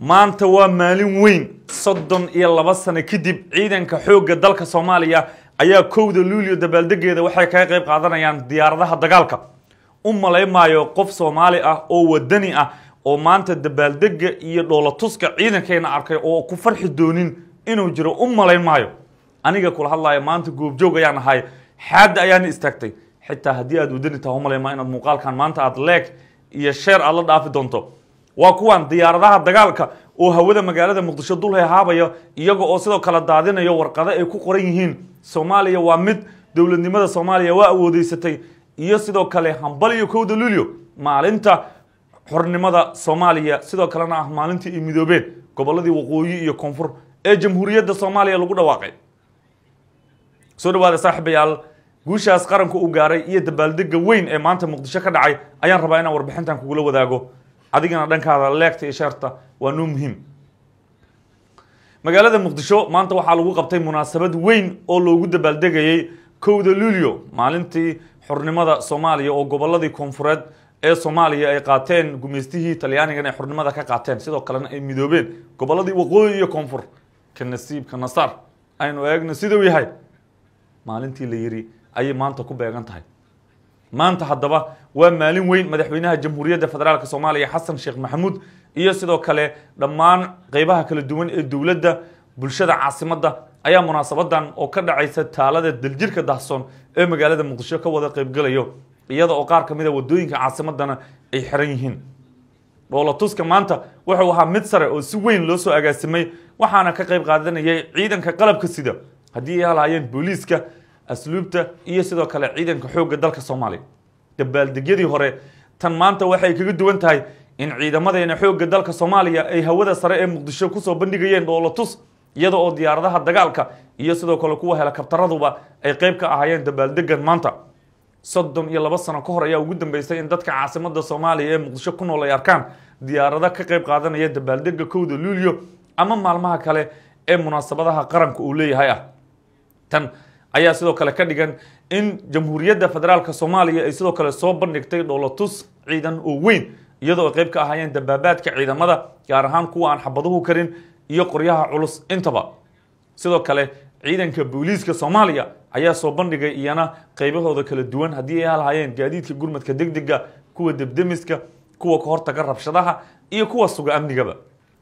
maanta waa maalin weyn. Soddon iyo laba sano kadib ciidanka xoogga dalka soomaaliya ayaa kowda luulyo dabaaldegeeda waxay kaga qayb qaadanayaan diyaaradaha dagaalka. U malaymaayo qof soomaali ah oo wadani ah oo maanta dabaaldega iyo dhoolatuska ciidankeena arkay oo ku farxi doonin inuu jiro u malayn maayo aniga kula hadlayo maanta goobjoog ayaan ahay. Xaadda ayaana istaagtay. Xitaa haddii aad wadani taha u malaymaa inaad muuqaalkan maanta aad leeg iyo sheer aad la dhaafi doonto waa kuwan diyaaradaha dagaalka oo hawada magaalada muqdisho dul hehaabaya iyaga oo sidoo kale daadinayo warqado ay ku qoran yihiin. Soomaaliya waa mid dowladnimada soomaaliya waa awoodeysatay iyo sidoo kale hambal iyo kowda luulyo maalinta xornimada soomaaliya sidoo kalena ah maalintii ay midoobeen goboladii waqooyi iyo koonfur ee jamhuuriyadda soomaaliya lagu dhawaaqay. Soo dhawaada saaxiibayaal guushaas qaranku uu gaaray iyo dabaaldega weyn ee maanta muqdisho ka dhacay ayaan rabaa inaan warbixintan kugula wadaago adigana dhankaada leegta iyo sheerta waa noo muhiim. Magaalada muqdisho maanta waxaa lagu qabtay munaasabad weyn oo loogu dabaaldegayey kowda luulyo maalintii xornimada soomaaliya oo goboladii koonfureed ee soomaaliya ay qaateen gumaystihii talyaanigan ay xornimada ka qaateen. Sidoo kalena ay midoobeen goboladii waqooyi iyo koonfur. Ka nasiib ka nasaar aynu eegno siduu yahay. Maalintii la yiri ayay maanta ku beegan tahay. Maanta haddaba waa maalin weyn madaxweynaha jamhuuriyadda federaalk soomaaliya xasan sheekh maxamuud iyo sidoo kale dhammaan qeybaha kala duwan ee dowladda bulshada caasimadda ayaa munaasabadan oo ka dhacaysa taalada daljirka dahsoon ee magaalada muqdisho ka wada qeybgalayo iyada oo qaar ka mid a waddooyinka caasimadana ay xiran yihiin. Dhoolatuska maanta wuxuu ahaa mid sare oo si weyn loo soo agaasimay waxaana ka qayb qaadanayay ciidanka qalabka sida haddii ay halaayeen booliiska asluubta iyo sidoo kale ciidanka xoogga dalka soomaaliya dabaaldegyadii hore tan maanta waxay kaga duwan tahay in ciidamadeena xoogga dalka soomaaliya ay hawada sare ee muqdisho ku soo bandhigayeen dhoolatus iyada oo diyaaradaha dagaalka iyo sidoo kale kuwa helikabtaraduba ay qayb ka ahaayeen dabaaldegan maanta. Soddon iyo laba sano ka hor ayaa ugu dambeysay in dadka caasimada soomaaliya ee muqdisho ku nool ay arkaan diyaarado ka qayb qaadanaya dabaaldega kowda luulyo ama maalmaha kale ee munaasabadaha qaranka uu leeyahay ah. Tan ayaa sidoo kale ka dhigan in jamhuuriyadda federaalk soomaaliya ay sidoo kale soo bandhigtay dhoolatus ciidan oo weyn iyadoo ay qayb ka ahaayeen dabaabaadka ciidamada gaar ahaan kuwa aan xabaduhu karin iyo qoryaha culus intaba. Sidoo kale ciidanka booliiska soomaaliya ayaa soo bandhigay iyana qaybahooda kala duwan haddii ay halhayeen gaadiidka gurmadka degdega kuwa debdemiska kuwa ka hortaga rabshadaha iyo kuwa suga amnigaba.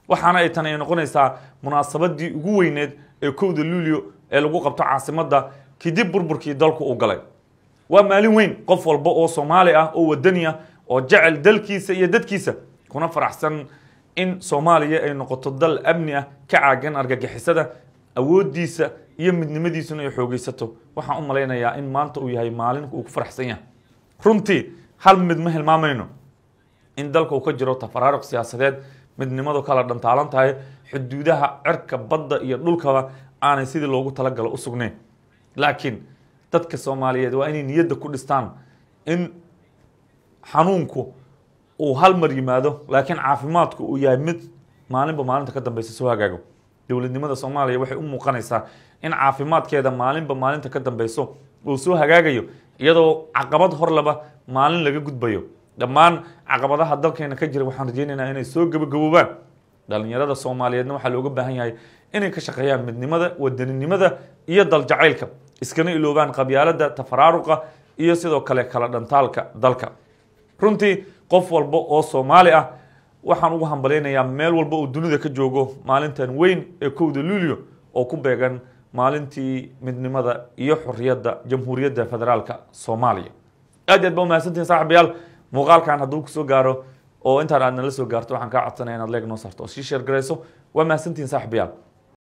Waxaana ay tan ay noqonaysaa munaasabadii ugu weyneed ee kowda luulyo ee lagu qabto caasimadda kadib burburkii dalku uu galay. Waa maalin weyn qof walba oo soomaali ah oo wadani ah oo jecel dalkiisa iyo dadkiisa kuna faraxsan in soomaaliya ay noqoto dal amni ah ka caagan argagixisada awoodiisa iyo midnimadiisuna ay xoogeysato waxaan u malaynayaa in maanta uu yahay maalin uu ku faraxsan yahay. Runtii hal mid ma hilmaamayno? In dalka uu ka jiro tafaraaruq siyaasadeed midnimadu kala dhantaalan tahay xuduudaha cirka badda iyo dhulkaba aanay sidii loogu talagalo u laakiin dadka soomaaliyeed waa inay niyadda ku dhistaan in xanuunku uu hal mar yimaado laakiin caafimaadku uu yahay mid maalinba maalinta ka dambeysa soo hagaago. Dowladnimada soomaaliya waxay u muuqanaysaa in caafimaadkeeda maalinba maalinta ka dambeyso uu soo hagaagayo iyadoo caqabad horlaba maalin laga gudbayo. Dhammaan caqabadaha dalkeena ka jira waxaan rajeynaynaa inay soo gabagaboobaan dhalinyarada soomaaliyeedna waxaa looga baahan yahay inay ka shaqeeyaan midnimada wadaninimada iyo daljacaylka iskana iloobaan qabyaalada tafaraaruqa iyo sidoo kale kala dhantaalka dalka. Runtii qof walba oo soomaali ah waxaan ugu hambalaynayaa meel walba uu dunida ka joogo maalintan weyn ee kowda luulyo oo ku beegan maalintii midnimada iyo xorriyadda jamhuuriyadda federaalka soomaaliya. Aad iyo aad ba umahadsantihin saaxibayaal muuqaalkan hadduu ku soo gaaro oo intaan aad nala soo gaarto waxaan kaa codsanaya inaad leeg noo saarto. Oo sii sheer waa mahadsantihin saaxibayaal